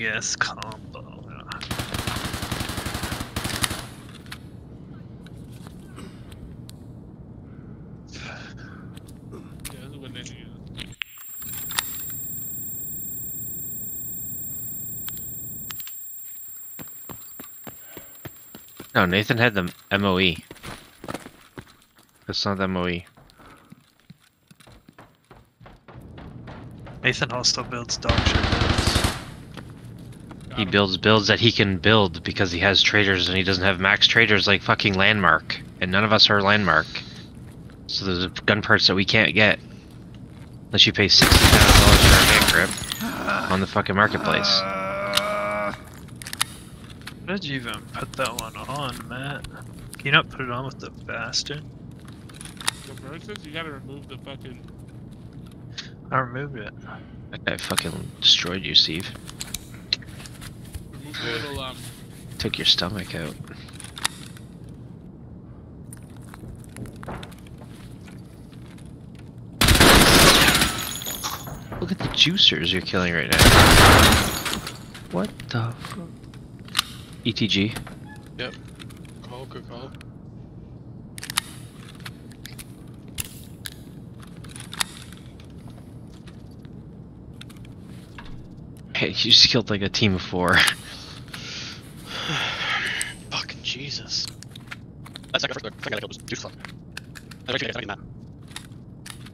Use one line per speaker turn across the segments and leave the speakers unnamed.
big combo.
Yeah, this is what Nathan.
No, Nathan had the MOE. That's not the. MOE.
Nathan also builds dog shit builds.
Got
He builds builds that he can build because he has traders and he doesn't have max traders like fucking LVNDMARK. And none of us are LVNDMARK. So there's gun parts that we can't get. Unless you pay $60,000 for a hand grip on the fucking marketplace.
How did you even put that one on, Matt? Can you not put it on with the bastard?
The versus, you gotta remove the fucking.
I removed it.
That guy fucking destroyed you, Steve.
Remove the little um.
Took your stomach out. Look at the juicers you're killing right now. What the fuck? ETG. Yep.
Call, good call.
Hey, you just killed like a team of four.
Fucking Jesus. That's like the first thing I killed was juice fuck. I actually get that.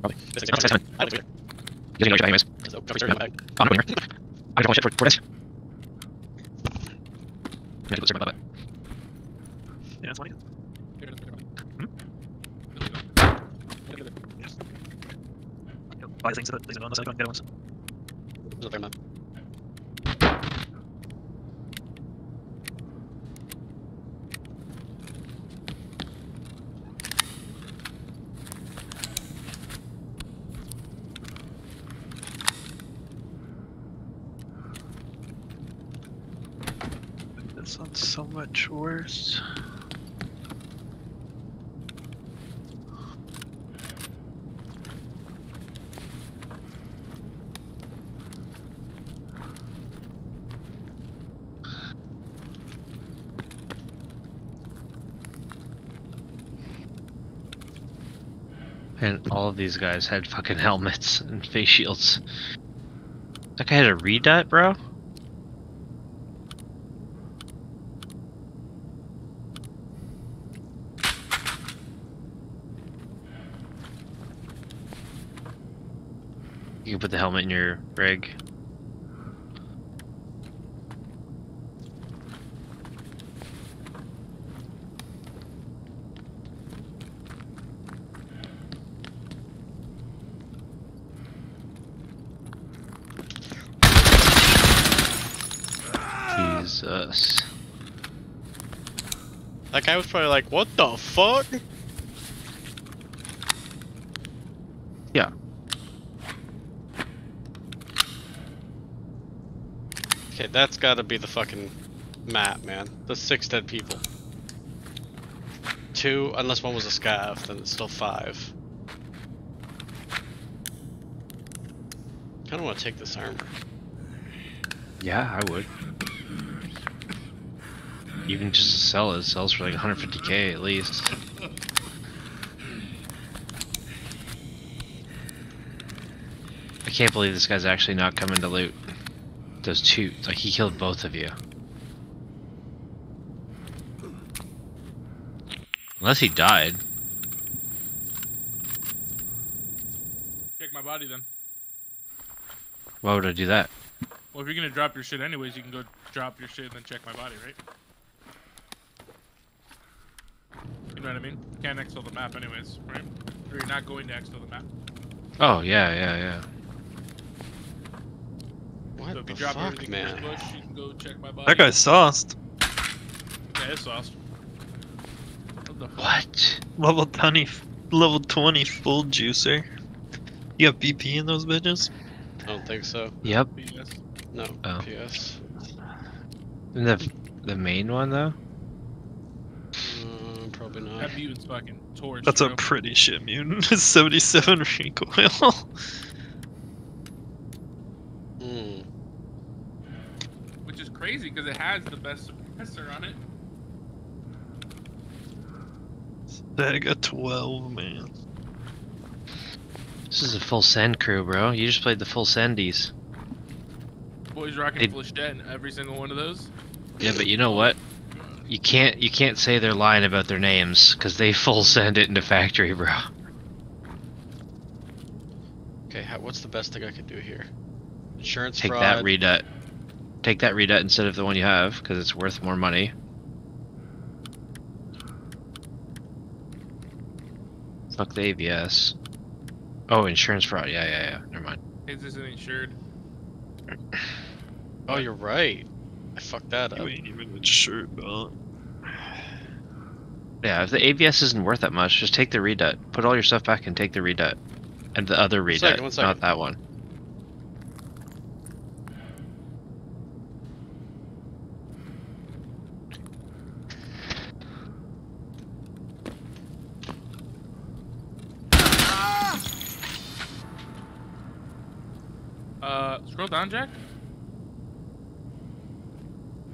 Probably.
This is
that's fine.
I don't do it.
You know what your name is?
So, cover story on my bag.
Oh, I'm not going here. I don't want shit for, for this. I'm gonna do the this
Yeah, it's funny.
Here, let's pick it up.
Hmm?
Let's pick it up. Look at it.
Yep. Buy things that things that on the side, get ones.
There's a fair amount.
One's so much worse.
And all of these guys had fucking helmets and face shields. That guy had a redut, bro? You can put the helmet in your rig. Jesus.
That guy was probably like, what the fuck?
Yeah.
Okay, that's gotta be the fucking map, man. The six dead people. Two, unless one was a scav, then it's still five. Kinda wanna take this armor.
Yeah, I would. Even just to sell it, it sells for like 150k at least. I can't believe this guy's actually not coming to loot. Those two, like he killed both of you. Unless he died.
Check my body then.
Why would I do that?
Well, if you're gonna drop your shit anyways, you can go drop your shit and then check my body, right? You know what I mean? Can't exfil the map anyways, right? Or you're not going to exfil the map.
Oh yeah, yeah, yeah.
What
so if
the
you drop
fuck,
everything in
man?
this bush, you can go check my body.
That guy's sauced.
Yeah, it's sauce. What the fuck?
What?
Level 20, level 20 full juicer. You got BP in those bitches?
I don't think so.
Yep.
BS.
No.
Oh.
PS.
And the the main one though.
Uh, probably not.
That mutant's fucking torch.
That's a pretty shit mutant. 77 recoil.
Hmm.
Crazy because it has the best suppressor on it.
Saiga 12, man.
This is a full send crew, bro. You just played the full sendies.
Boys rocking
They-
full shed every single one of those.
Yeah, but you know what? You can't you can't say they're lying about their names because they full send it into factory, bro.
Okay, how, what's the best thing I can do here? Insurance
Take
fraud.
that redut. Take that redut instead of the one you have because it's worth more money. Fuck the ABS. Oh, insurance fraud. Yeah, yeah, yeah. Never mind.
Is this an insured?
oh, you're right. I fucked that up.
You ain't even insured, dog.
Yeah, if the ABS isn't worth that much, just take the redut. Put all your stuff back and take the redut. And the other redut,
second, one second.
not that one.
Uh, scroll down, Jack.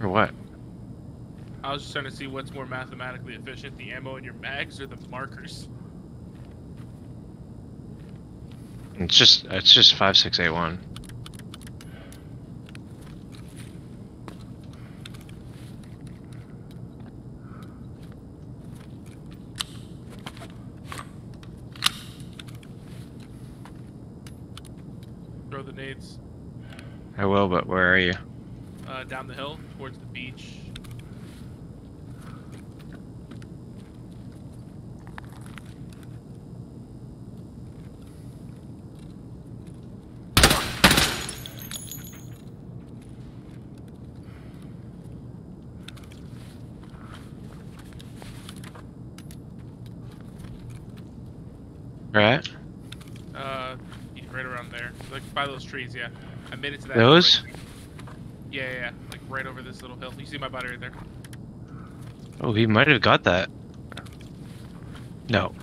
Or what?
I was just trying to see what's more mathematically efficient, the ammo in your mags or the markers.
It's just it's just five six eight one.
Throw the nades
I will, but where are you?
uh, down the hill towards the beach.
Right?
Uh, yeah, right around there, like by those trees. Yeah, I made it to that.
Those?
right- yeah, yeah, yeah, like right over this little hill. You see my body right there.
Oh, he might have got that. No.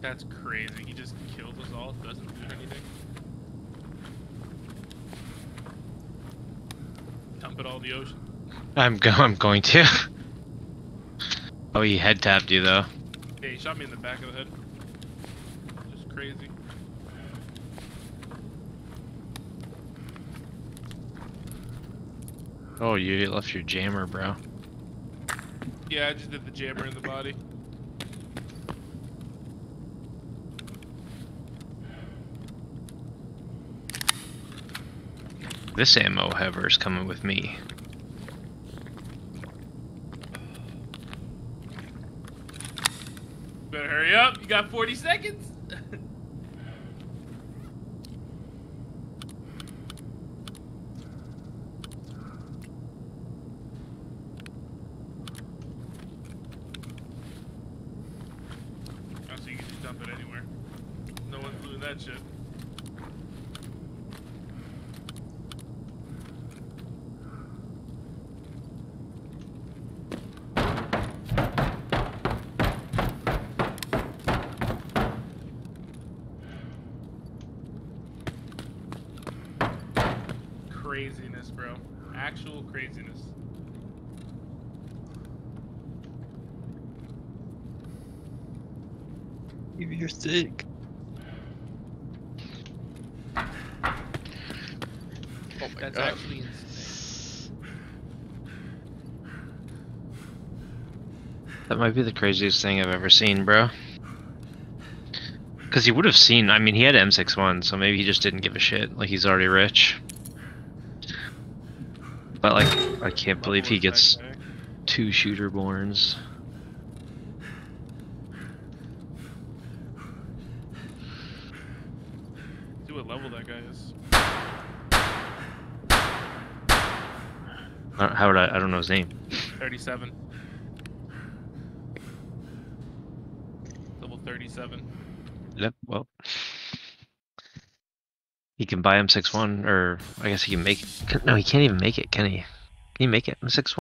That's crazy. He just killed us all. Doesn't do anything. Dump it all in the ocean.
I'm go I'm going to. oh, he head tapped you though.
Yeah, he shot me in the back of the head. Just crazy.
Oh, you left your jammer, bro.
Yeah, I just did the jammer in the body.
This ammo, however, is coming with me.
Better hurry up. You got 40 seconds. Oh, so you can just dump it anywhere. No one's doing that shit. Craziness, bro. Actual craziness.
You're sick.
Oh my
That's
god.
actually insane.
That might be the craziest thing I've ever seen, bro. Because he would have seen, I mean, he had M61, so maybe he just didn't give a shit. Like, he's already rich. But, like, I can't believe he gets two shooter borns.
See what level that guy is.
Uh, How would I? I don't know his name.
37. Level 37.
Yep, well. He can buy him six one, or I guess he can make. No, he can't even make it, can he? Can he make it M61?